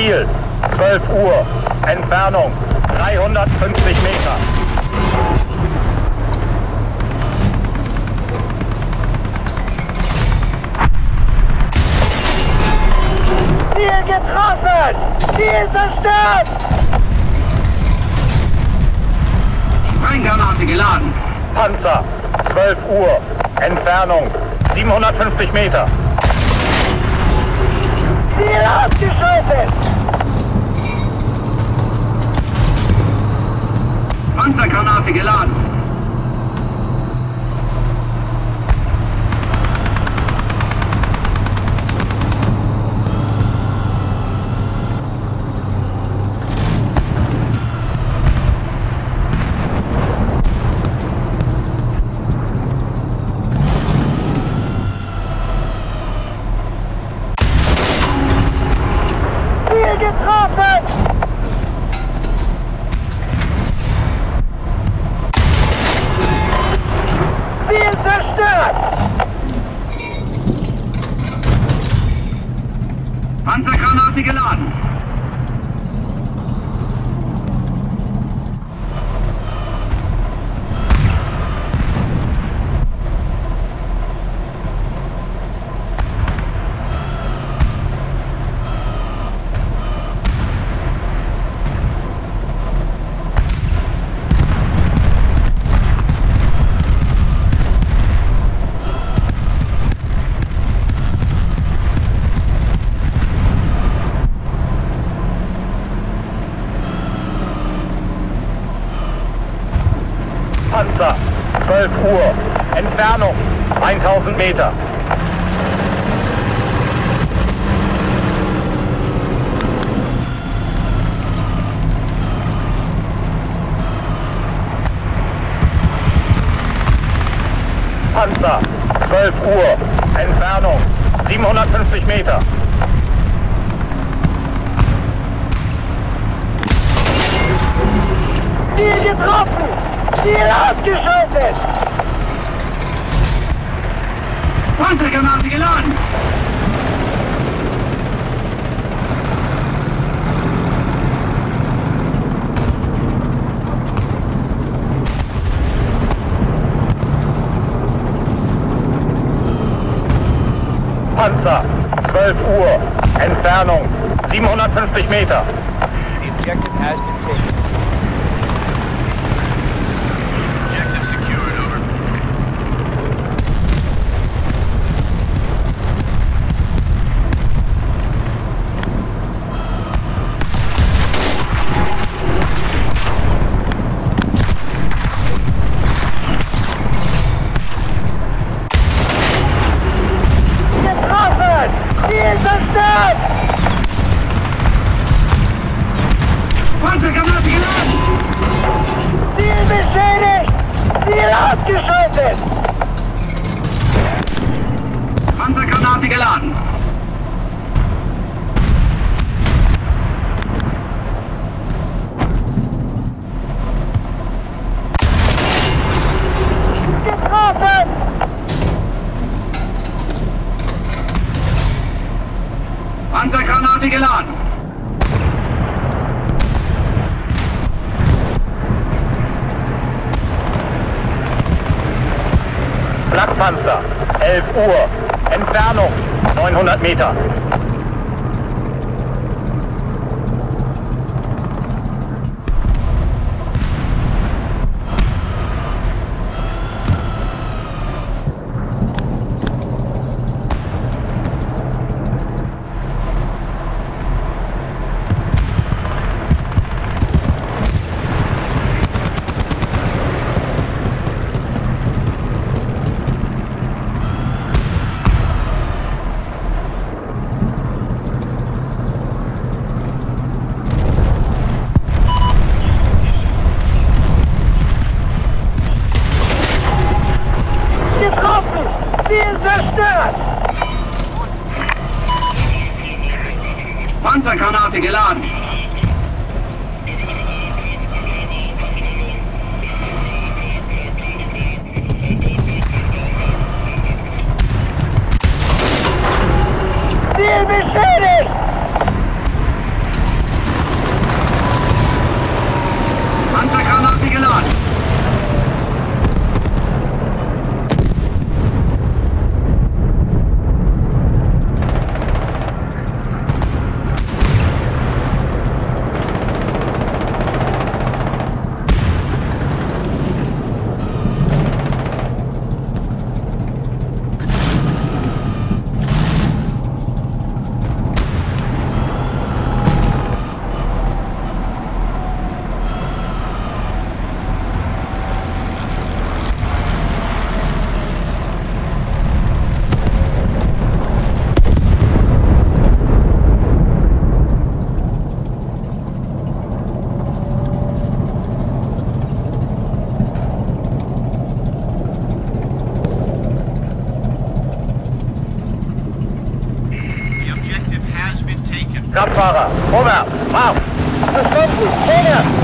Ziel 12 Uhr. Entfernung 350 Meter. Ziel getroffen! Ziel zerstört! Sprenggranate geladen. Panzer 12 Uhr. Entfernung 750 Meter. Ziel ausgeschaltet! Geladen. Panzergranate geladen. Panzer 12 Uhr. Entfernung 1000 Meter. Panzer 12 Uhr. Entfernung 750 Meter. Ziel getroffen! Ziel ausgeschaltet! Panzergranate geladen. Panzer 12 Uhr. Entfernung 750 Meter. The objective has been taken. Panzergranate geladen. Panzergranate geladen. Blattpanzer 11 Uhr. Entfernung 900 Meter. Panzergranate geladen. Ziel beschädigt! Kraftfahrer. Vorwärts. Marsch. Verstanden. Vorwärts.